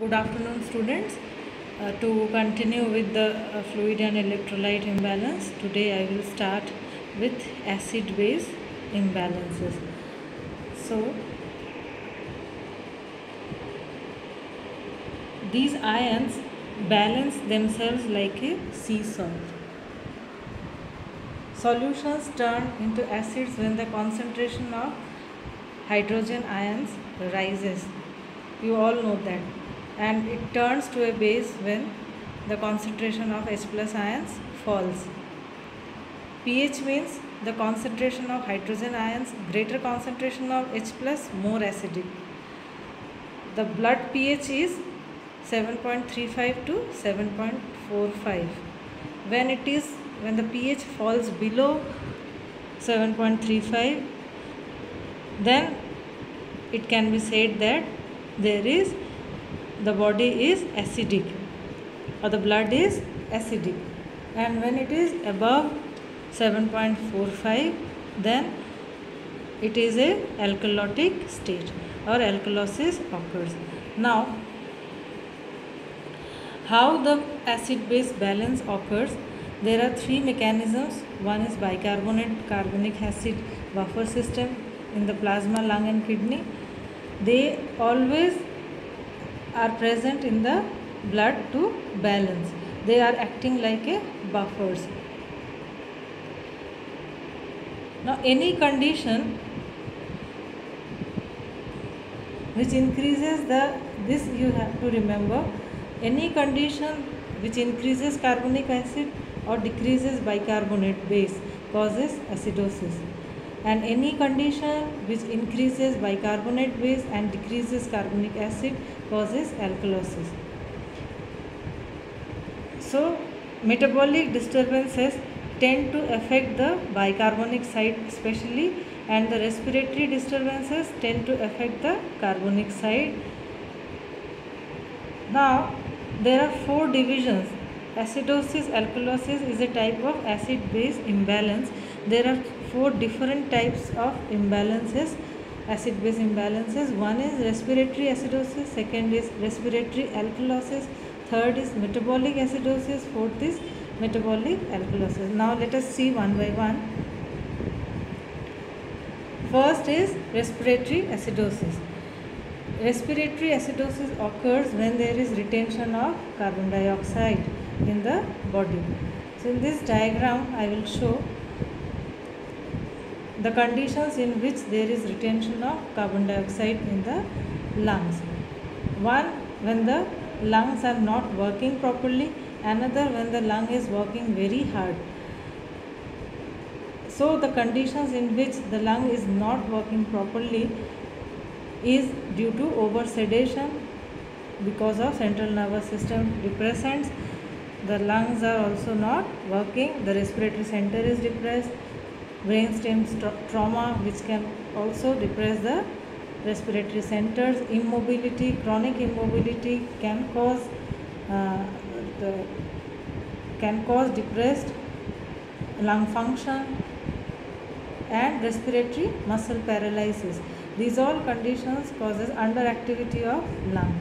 Good afternoon, students. Uh, to continue with the uh, fluid and electrolyte imbalance, today I will start with acid base imbalances. So, these ions balance themselves like a seesaw. Solutions turn into acids when the concentration of hydrogen ions rises. You all know that. And it turns to a base when the concentration of H plus ions falls. pH means the concentration of hydrogen ions, greater concentration of H plus, more acidic. The blood pH is 7.35 to 7.45. When it is when the pH falls below 7.35 then it can be said that there is the body is acidic or the blood is acidic. And when it is above 7.45 then it is a alkalotic state or alkalosis occurs. Now how the acid base balance occurs? There are three mechanisms. One is bicarbonate carbonic acid buffer system in the plasma lung and kidney. They always are present in the blood to balance. They are acting like a buffers. Now any condition which increases the this you have to remember any condition which increases carbonic acid or decreases bicarbonate base causes acidosis and any condition which increases bicarbonate base and decreases carbonic acid causes alkalosis. So metabolic disturbances tend to affect the bicarbonic side especially and the respiratory disturbances tend to affect the carbonic side. Now there are four divisions. Acidosis alkalosis is a type of acid base imbalance. There are four different types of imbalances acid base imbalances. One is respiratory acidosis second is respiratory alkalosis third is metabolic acidosis fourth is metabolic alkalosis. Now let us see one by one. First is respiratory acidosis. Respiratory acidosis occurs when there is retention of carbon dioxide in the body. So in this diagram i will show the conditions in which there is retention of carbon dioxide in the lungs. One when the lungs are not working properly. Another when the lung is working very hard. So the conditions in which the lung is not working properly is due to over sedation because of central nervous system depressants. The lungs are also not working. The respiratory center is depressed brainstem trauma which can also depress the respiratory centers. Immobility chronic immobility can cause uh, the, can cause depressed lung function and respiratory muscle paralysis. These all conditions causes underactivity of lung.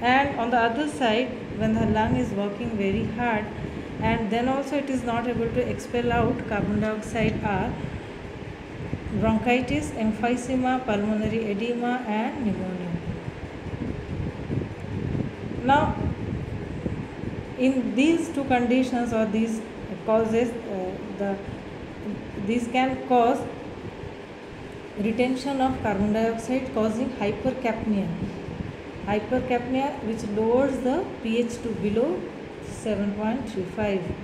And on the other side when the lung is working very hard and then also it is not able to expel out carbon dioxide are bronchitis, emphysema, pulmonary edema and pneumonia. Now in these two conditions or these causes uh, the these can cause retention of carbon dioxide causing hypercapnia hypercapnia which lowers the pH to below 7.35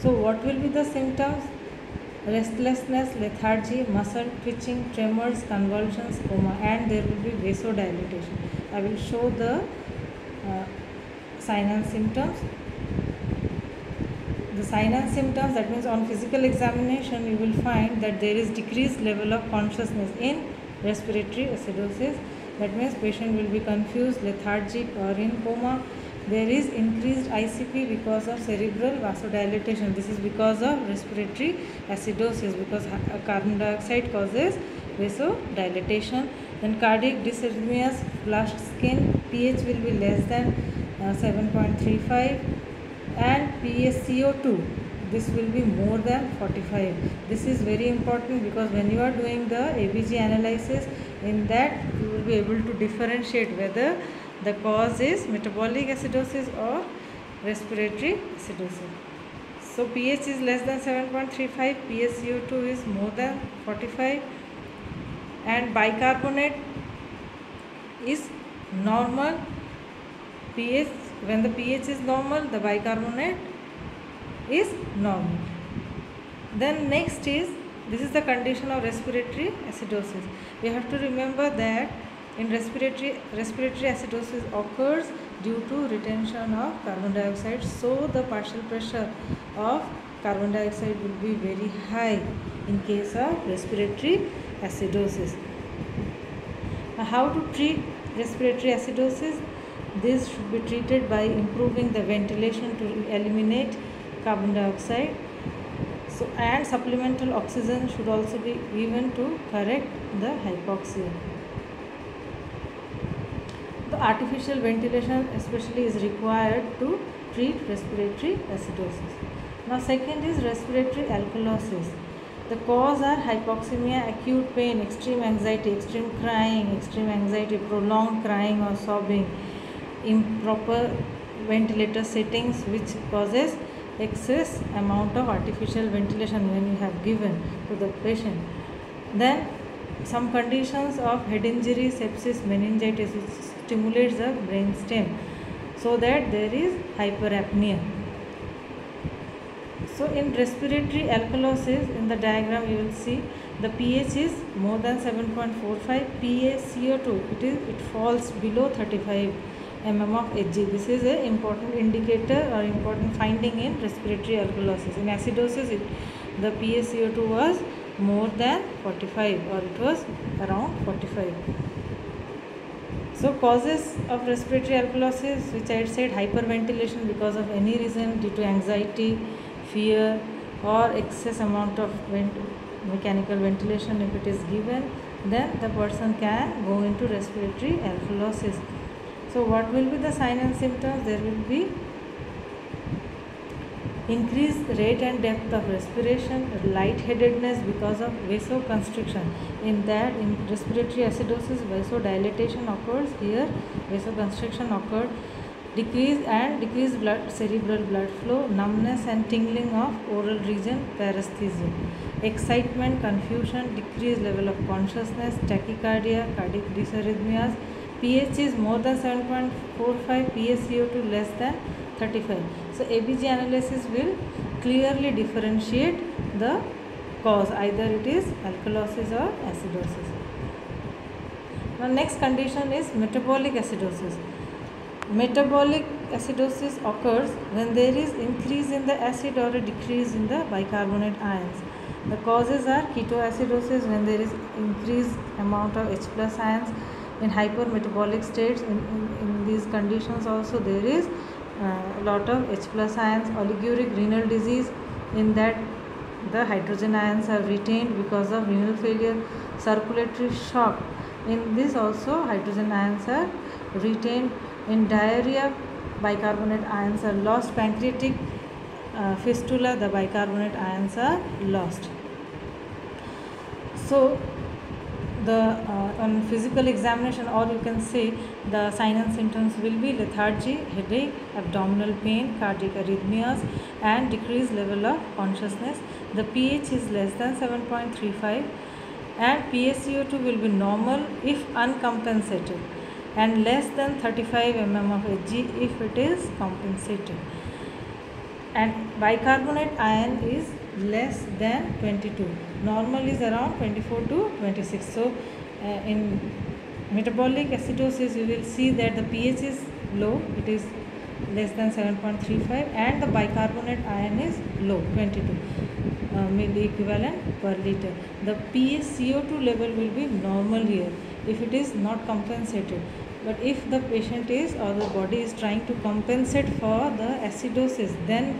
so what will be the symptoms? Restlessness lethargy muscle twitching tremors convulsions coma and there will be vasodilatation. I will show the uh, sign and symptoms. The sign and symptoms that means on physical examination you will find that there is decreased level of consciousness in respiratory acidosis. That means patient will be confused lethargic or in coma there is increased ICP because of cerebral vasodilatation. This is because of respiratory acidosis because carbon dioxide causes vasodilatation. Then cardiac dysrhythmias, flushed skin pH will be less than uh, 7.35 and PaCO2 this will be more than 45 this is very important because when you are doing the ABG analysis in that you will be able to differentiate whether the cause is metabolic acidosis or respiratory acidosis. So pH is less than 7.35 PaCO2 is more than 45 and bicarbonate is normal pH. When the pH is normal the bicarbonate is normal. Then next is this is the condition of respiratory acidosis. We have to remember that in respiratory respiratory acidosis occurs due to retention of carbon dioxide so the partial pressure of carbon dioxide will be very high in case of respiratory acidosis. How to treat respiratory acidosis? This should be treated by improving the ventilation to eliminate carbon dioxide. So and supplemental oxygen should also be given to correct the hypoxia the artificial ventilation especially is required to treat respiratory acidosis now second is respiratory alkalosis the cause are hypoxemia acute pain extreme anxiety extreme crying extreme anxiety prolonged crying or sobbing improper ventilator settings which causes excess amount of artificial ventilation when you have given to the patient. Then some conditions of head injury, sepsis, meningitis which stimulates the brain stem so that there is hyperpnea. So in respiratory alkalosis in the diagram you will see the pH is more than 7.45 PaCO2 it is it falls below 35 mm of Hg. This is an important indicator or important finding in respiratory alkalosis. In acidosis, it, the PaCO2 was more than 45 or it was around 45. So causes of respiratory alkalosis which I had said hyperventilation because of any reason due to anxiety, fear or excess amount of vent mechanical ventilation if it is given then the person can go into respiratory alkalosis. So what will be the sign and symptoms? There will be increased rate and depth of respiration, lightheadedness because of vasoconstriction. In that, in respiratory acidosis, vasodilatation occurs. Here, vasoconstriction occurred. Decrease and decreased blood, cerebral blood flow, numbness and tingling of oral region, paresthesia. Excitement, confusion, decreased level of consciousness, tachycardia, cardiac dysarrhythmias, pH is more than 7.45, PaCO2 less than 35. So ABG analysis will clearly differentiate the cause either it is alkalosis or acidosis. Now next condition is metabolic acidosis. Metabolic acidosis occurs when there is increase in the acid or a decrease in the bicarbonate ions. The causes are ketoacidosis when there is increased amount of H plus ions in hypermetabolic states in, in, in these conditions also there is a uh, lot of H plus ions oliguric renal disease in that the hydrogen ions are retained because of renal failure circulatory shock. In this also hydrogen ions are retained. In diarrhea bicarbonate ions are lost. Pancreatic uh, fistula the bicarbonate ions are lost. So the uh, on physical examination or you can say the sign and symptoms will be lethargy headache abdominal pain cardiac arrhythmias and decreased level of consciousness. The ph is less than 7.35 and PaCO2 will be normal if uncompensated and less than 35 mm of Hg if it is compensated. And bicarbonate ion is less than 22 normal is around 24 to 26 so uh, in metabolic acidosis you will see that the pH is low. It is less than 7.35 and the bicarbonate ion is low 22 uh, milli equivalent per liter. The pH CO2 level will be normal here if it is not compensated but if the patient is or the body is trying to compensate for the acidosis then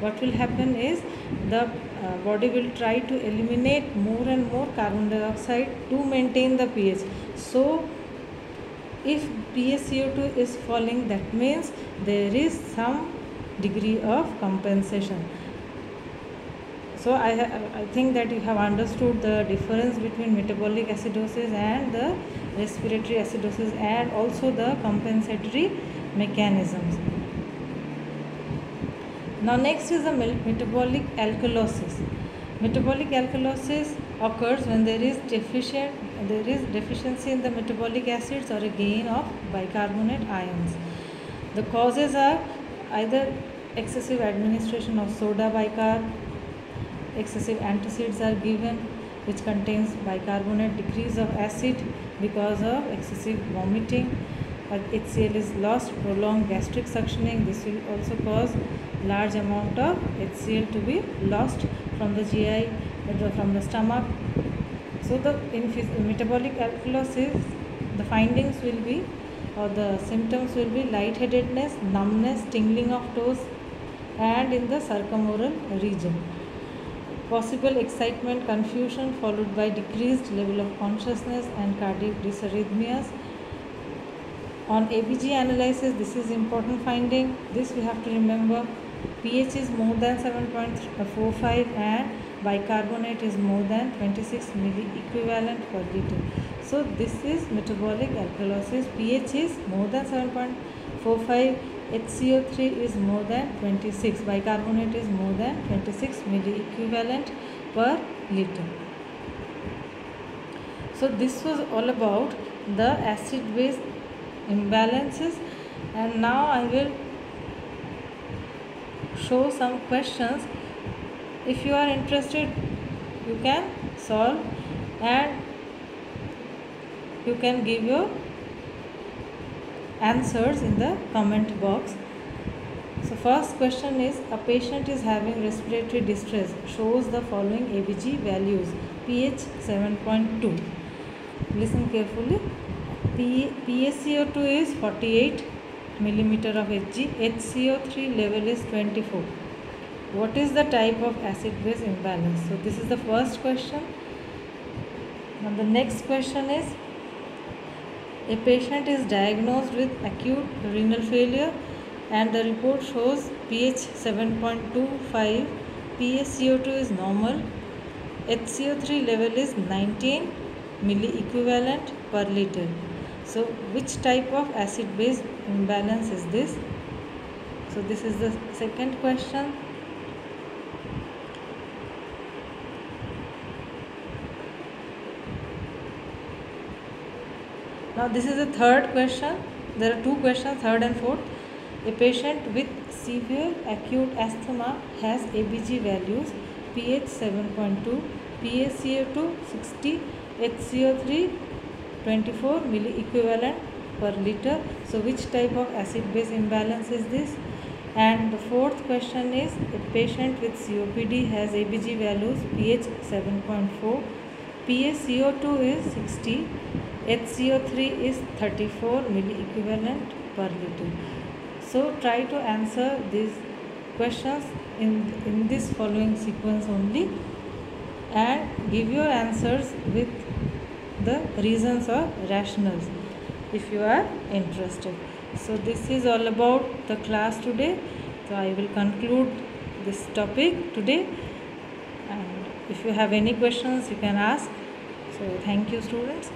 what will happen is the uh, body will try to eliminate more and more carbon dioxide to maintain the pH. So if PaCO2 is falling that means there is some degree of compensation so I, I think that you have understood the difference between metabolic acidosis and the respiratory acidosis and also the compensatory mechanisms. Now next is the metabolic alkalosis. Metabolic alkalosis occurs when there is deficient there is deficiency in the metabolic acids or a gain of bicarbonate ions. The causes are either excessive administration of soda bicarb excessive antacids are given which contains bicarbonate decrease of acid because of excessive vomiting. HCl is lost prolonged gastric suctioning. This will also cause large amount of HCl to be lost from the GI uh, from the stomach. So the in metabolic alkalosis the findings will be or the symptoms will be lightheadedness numbness tingling of toes and in the circumoral region possible excitement, confusion followed by decreased level of consciousness and cardiac dysarrhythmias. On ABG analysis, this is important finding. This we have to remember. pH is more than 7.45 and bicarbonate is more than 26 milli equivalent per liter. So this is metabolic alkalosis. pH is more than 7.45 HCO3 is more than 26, bicarbonate is more than 26 milli equivalent per liter. So this was all about the acid base imbalances and now I will show some questions. If you are interested you can solve and you can give your answers in the comment box. So first question is a patient is having respiratory distress shows the following ABG values pH 7.2 listen carefully. P PaCO2 is 48 millimeter of Hg HCO3 level is 24 what is the type of acid base imbalance? So this is the first question. Now the next question is a patient is diagnosed with acute renal failure and the report shows pH 7.25, PaCO2 is normal, HCO3 level is 19 milli equivalent per liter. So which type of acid base imbalance is this? So this is the second question. Now this is the third question. There are two questions, third and fourth. A patient with severe acute asthma has ABG values pH 7.2, PaCO2 60, HCO3 24 milli equivalent per liter. So which type of acid base imbalance is this? And the fourth question is a patient with COPD has ABG values pH 7.4, PaCO2 is 60, HCO3 is 34 milli equivalent per liter. So try to answer these questions in, in this following sequence only and give your answers with the reasons or rationals if you are interested. So this is all about the class today. So I will conclude this topic today and if you have any questions you can ask. So thank you students.